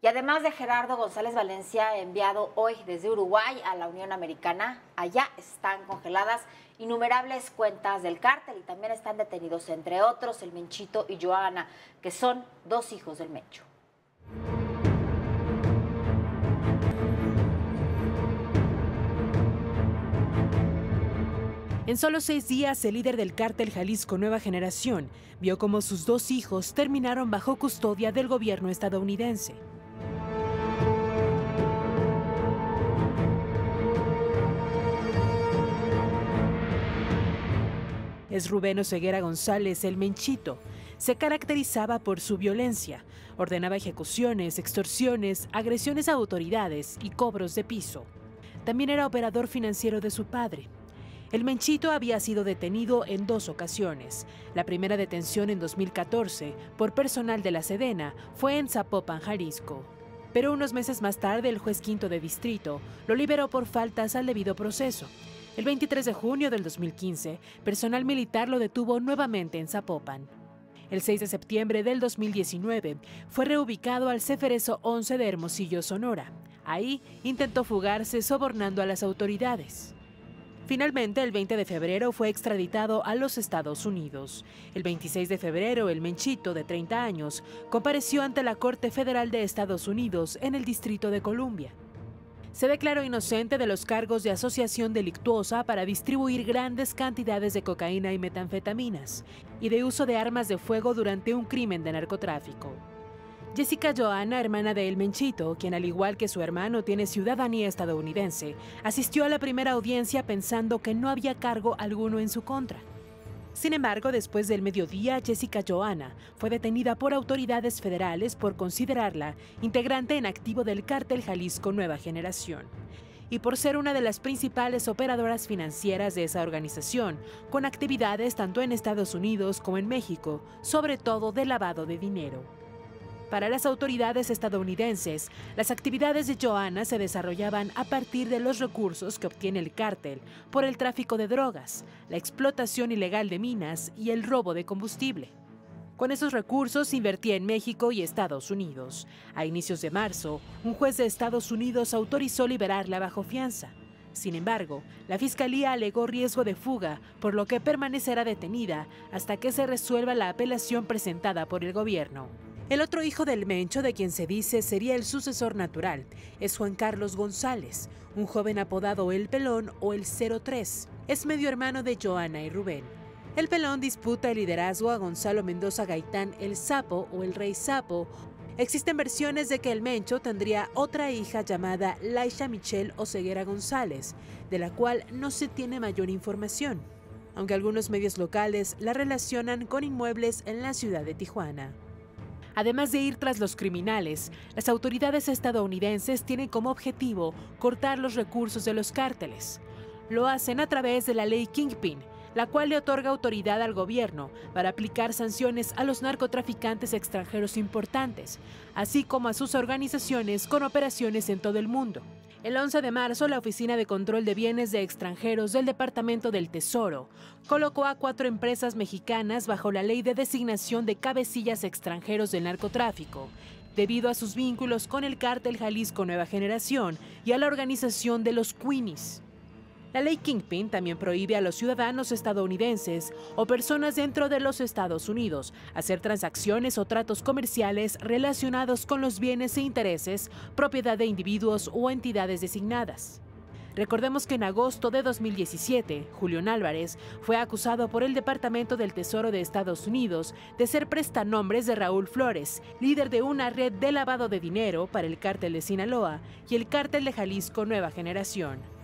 Y además de Gerardo González Valencia, enviado hoy desde Uruguay a la Unión Americana, allá están congeladas innumerables cuentas del cártel y también están detenidos, entre otros, el Menchito y Joana, que son dos hijos del Mencho. En solo seis días, el líder del cártel Jalisco Nueva Generación vio cómo sus dos hijos terminaron bajo custodia del gobierno estadounidense. Es Rubén Oseguera González, el Menchito. Se caracterizaba por su violencia. Ordenaba ejecuciones, extorsiones, agresiones a autoridades y cobros de piso. También era operador financiero de su padre. El Menchito había sido detenido en dos ocasiones. La primera detención en 2014 por personal de la Sedena fue en Zapopan, Jalisco. Pero unos meses más tarde el juez quinto de distrito lo liberó por faltas al debido proceso. El 23 de junio del 2015, personal militar lo detuvo nuevamente en Zapopan. El 6 de septiembre del 2019 fue reubicado al Ceferezo 11 de Hermosillo, Sonora. Ahí intentó fugarse sobornando a las autoridades. Finalmente, el 20 de febrero fue extraditado a los Estados Unidos. El 26 de febrero, el Menchito, de 30 años, compareció ante la Corte Federal de Estados Unidos en el Distrito de Columbia. Se declaró inocente de los cargos de asociación delictuosa para distribuir grandes cantidades de cocaína y metanfetaminas y de uso de armas de fuego durante un crimen de narcotráfico. Jessica Johanna, hermana de El Menchito, quien al igual que su hermano tiene ciudadanía estadounidense, asistió a la primera audiencia pensando que no había cargo alguno en su contra. Sin embargo, después del mediodía, Jessica Johanna fue detenida por autoridades federales por considerarla integrante en activo del cártel Jalisco Nueva Generación y por ser una de las principales operadoras financieras de esa organización, con actividades tanto en Estados Unidos como en México, sobre todo de lavado de dinero. Para las autoridades estadounidenses, las actividades de Joanna se desarrollaban a partir de los recursos que obtiene el cártel por el tráfico de drogas, la explotación ilegal de minas y el robo de combustible. Con esos recursos invertía en México y Estados Unidos. A inicios de marzo, un juez de Estados Unidos autorizó liberarla bajo fianza. Sin embargo, la Fiscalía alegó riesgo de fuga, por lo que permanecerá detenida hasta que se resuelva la apelación presentada por el gobierno. El otro hijo del Mencho, de quien se dice sería el sucesor natural, es Juan Carlos González, un joven apodado El Pelón o El 03. Es medio hermano de Joana y Rubén. El Pelón disputa el liderazgo a Gonzalo Mendoza Gaitán el Sapo o el Rey Sapo. Existen versiones de que el Mencho tendría otra hija llamada Laisha Michelle Oseguera González, de la cual no se tiene mayor información, aunque algunos medios locales la relacionan con inmuebles en la ciudad de Tijuana. Además de ir tras los criminales, las autoridades estadounidenses tienen como objetivo cortar los recursos de los cárteles. Lo hacen a través de la ley Kingpin, la cual le otorga autoridad al gobierno para aplicar sanciones a los narcotraficantes extranjeros importantes, así como a sus organizaciones con operaciones en todo el mundo. El 11 de marzo, la Oficina de Control de Bienes de Extranjeros del Departamento del Tesoro colocó a cuatro empresas mexicanas bajo la ley de designación de cabecillas extranjeros del narcotráfico, debido a sus vínculos con el cártel Jalisco Nueva Generación y a la organización de los Queenies. La ley Kingpin también prohíbe a los ciudadanos estadounidenses o personas dentro de los Estados Unidos hacer transacciones o tratos comerciales relacionados con los bienes e intereses, propiedad de individuos o entidades designadas. Recordemos que en agosto de 2017, Julián Álvarez fue acusado por el Departamento del Tesoro de Estados Unidos de ser prestanombres de Raúl Flores, líder de una red de lavado de dinero para el cártel de Sinaloa y el cártel de Jalisco Nueva Generación.